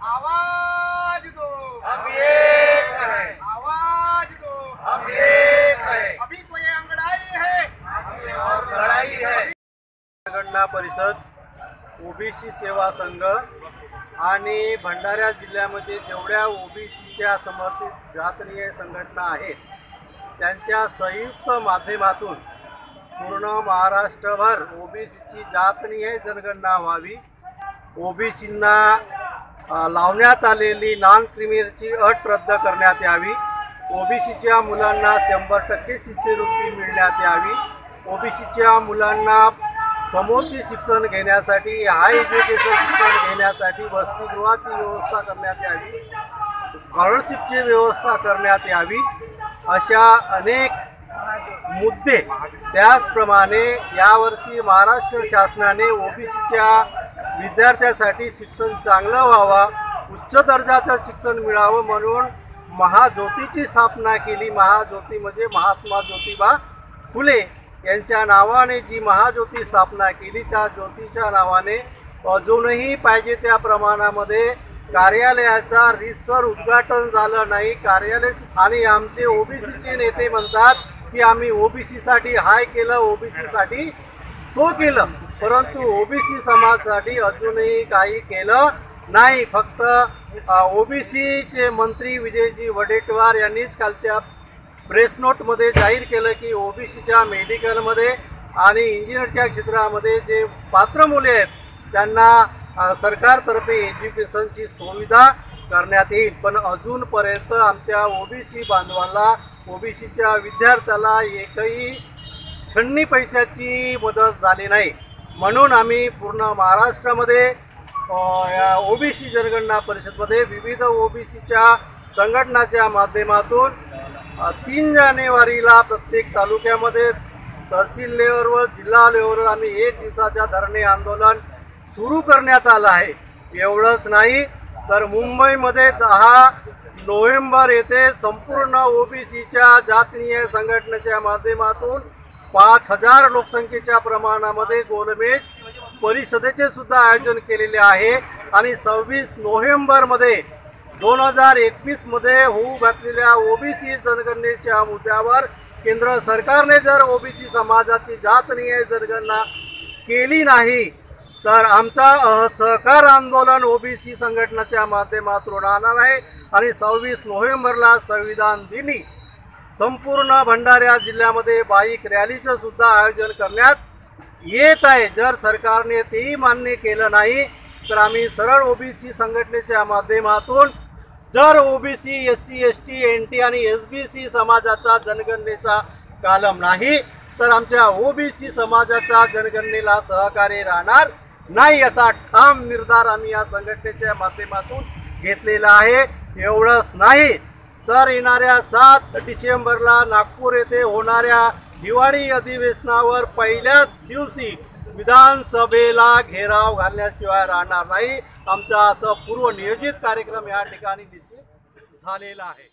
आवाज दो। हम एक है। आवाज दो। हम एक है। अभी कोई अंगड़ाई है। और लड़ाई है। जनगणना परिषद ओबीसी सेवा संघ आणि भंडारा जिल्ह्यामध्ये जेवढ्या ओबीसीच्या समर्पित जातनीय संघटना आहेत त्यांच्या संयुक्त माध्यमातून पूर्ण महाराष्ट्रभर ओबीसीची जातनीय जनगणना व्हावी. ओबीसींना लावण्यात आलेली नॉन क्रिमिनलची अट रद्द करण्यात यावी. ओबीसीच्या मुलांना शंभर टक्के शिष्यवृत्ती मिळण्यात यावी. ओबीसीच्या मुलांना समोरचे शिक्षण घेण्यासाठी हाय एज्युकेशन शिक्षण घेण्यासाठी वसतिगृहाची व्यवस्था करण्यात यावी. स्कॉलरशिपची व्यवस्था करण्यात यावी. अशा अनेक मुद्दे त्याचप्रमाणे यावर्षी महाराष्ट्र शासनाने ओबीसीच्या विद्यार्थ्यासाठी शिक्षण चांगलं व्हावं उच्च दर्जाचं शिक्षण मिळावं म्हणून महाज्योतीची स्थापना केली. महाज्योती म्हणजे महात्मा ज्योतिबा फुले यांच्या नावाने जी महाज्योती स्थापना केली त्या ज्योतीच्या नावाने अजूनही पाहिजे त्या प्रमाणामध्ये कार्यालयाचा रिसर उद्घाटन झालं नाही. कार्यालय आणि आमचे ओबीसीचे नेते म्हणतात की आम्ही ओबीसीसाठी हाय केलं ओबीसीसाठी तो केलं. परंतु ओबीसी समाजासाठी अजूनही काही केलं नाही. फक्त ओबीसीचे मंत्री विजयजी वडेट्टीवार यांनीच कालच्या प्रेस नोटमध्ये जाहीर केलं की ओबीसीच्या मेडिकलमध्ये आणि इंजिनियरच्या क्षेत्रामध्ये जे पात्र मुले आहेत त्यांना सरकारतर्फे एज्युकेशनची सुविधा करण्यात येईल. पण अजूनपर्यंत आमच्या ओबीसी बांधवाला ओबीसीच्या विद्यार्थ्याला एकही छन्नी पैशाची मदत झाली नाही. म्हणून आम्ही पूर्ण महाराष्ट्रामध्ये अ, या ओबीसी जनगणना परिषदमध्ये विविध ओबीसीच्या संघटनाच्या माध्यमातून तीन जानेवारीला प्रत्येक तालुक्यामध्ये तहसील लेवलवर जिल्हा लेवलवर आम्ही एक दिवसाच्या धरणे आंदोलन सुरू करण्यात आलं आहे. एवढंच नाही तर मुंबईमध्ये दहा नोव्हेंबर येथे संपूर्ण ओबीसीच्या जातीय संघटनेच्या माध्यमातून पाच हजार लोकसंख्येच्या प्रमाणामध्ये गोलमेज परिषदेचे सुद्धा आयोजन केलेले आहे. आणि सव्वीस नोव्हेंबरमध्ये दोन हजार एकवीसमध्ये होऊ घातलेल्या ओबीसी जनगणनेच्या मुद्द्यावर केंद्र सरकारने जर ओबीसी समाजाची जातनीय जनगणना केली नाही तर आमचा असहकार आंदोलन ओबीसी संघटनेच्या माध्यमातून राहणार आहे. आणि सव्वीस नोव्हेंबरला संविधान दिनी संपूर्ण भंडारा जिल्ह्यामध्ये बाईक रॅलीचं सुद्धा आयोजन करण्यात येत आहे. जर सरकारने तेही मान्य केलं नाही तर आम्ही सरळ ओबीसी संघटनेच्या माध्यमातून जर OBC S C S T N T आणि एस बी सी समाजाचा जनगणनेचा कालम नाही तर आमच्या ओबीसी समाजाच्या जनगणनेला सहकार्य राहणार नाही असा ठाम निर्धार आम्ही या संघटनेच्या माध्यमातून घेतलेला आहे. एवढंच नाही. तर येणाऱ्या सात डिसेंबरला नागपूर येथे होणाऱ्या दिवाळी अधिवेशनावर पहिल्याच दिवशी विधानसभेला घेराव घालण्याशिवाय राहणार नाही. आमचा असं पूर्वनियोजित कार्यक्रम या ठिकाणी निश्चित झालेला आहे.